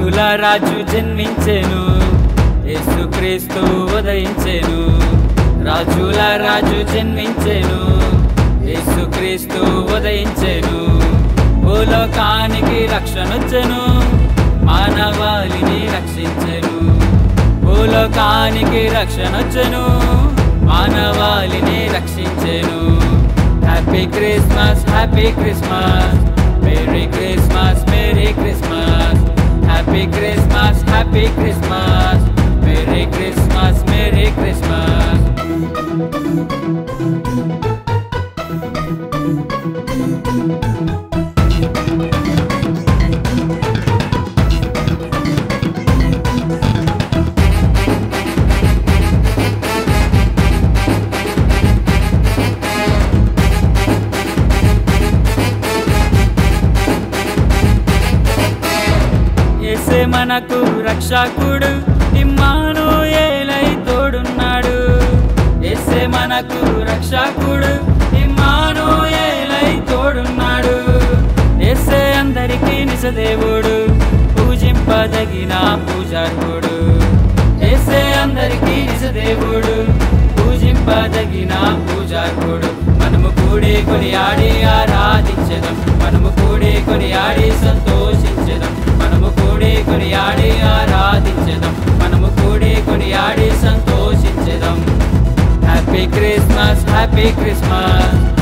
రాజు జన్మించెను. యేసుక్రీస్తు ఉదయించెను. రాజుల రాజు జన్మించెను. యేసుక్రీస్తు ఉదయించెను. భూలోకానికి రక్షణొచ్చెను. మానవాళిని రక్షించెను. భూలోకానికి రక్షణొచ్చెను. మానవాళిని రక్షించెను. Happy Christmas happy Christmas. Merry Christmas merry Christmas. Happy Christmas, Happy Christmas, Merry Christmas, Merry Christmas. మనకు రక్షకుడు ఇమ్మాను ఏలై తోడున్నాడు ఎస్సే మనకు రక్షకుడు ఇమ్మాను ఏలై తోడున్నాడు ఎస్సే అందరికీ నిజదేవుడు పూజింపదగిన పూజార్హుడు. ఎస్సే అందరికీ నిజదేవుడు పూజింపదగిన పూజార్హుడు. మనము కూడి కొనియాడి ఆరాధించడం మనము కూడి కొనియాడి సంతో క్రిస్మస్ హ్యాపీ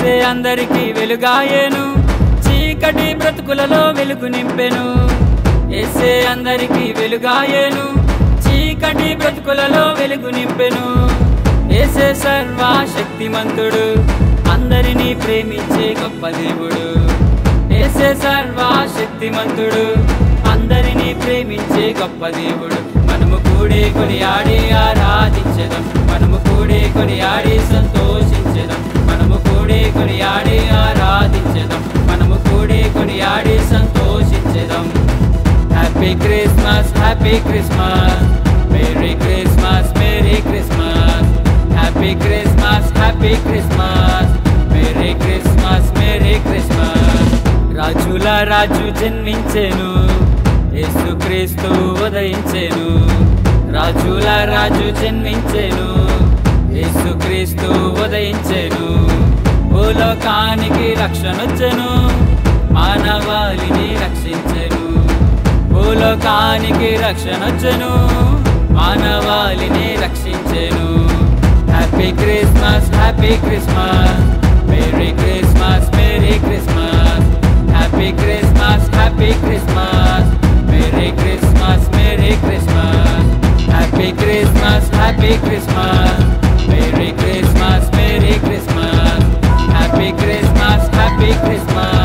ఏసే అందరికీ వెలుగాయేను. చీకటి బ్రతుకులలో వెలుగు నింపెను. ఏసే అందరికీ వెలుగాయేను. చీకటి బ్రతుకులలో వెలుగు నింపెను. ఏసే సర్వశక్తిమంతుడు అందరినీ ప్రేమించే గొప్ప దేవుడు. ఏసే సర్వశక్తిమంతుడు అందరినీ ప్రేమించే గొప్ప దేవుడు. మనము కూడి కొనియాడి ఆరాధించడం మనము కూడి కొనియాడి సంతోషించదం. కూడే కొనియాడి ఆరాధించదం. మనము కూడి కొనియాడి సంతోషించదం. Happy Christmas happy Christmas merry Christmas merry Christmas happy Christmas happy Christmas merry Christmas merry Christmas రాజుల రాజు జన్మించెను. యేసుక్రీస్తు ఉదయించెను. రాజుల రాజు జన్మించెను. యేసుక్రీస్తు ఉదయించెను. లోకానికి రక్షణొచ్చను మానవాళిని రక్షించను. భూలోకానికి రక్షణొచ్చను మానవాళిని రక్షించను. Happy Christmas happy Christmas merry Christmas merry Christmas happy Christmas happy Christmas merry Christmas merry Christmas happy Christmas happy Christmas Merry Christmas.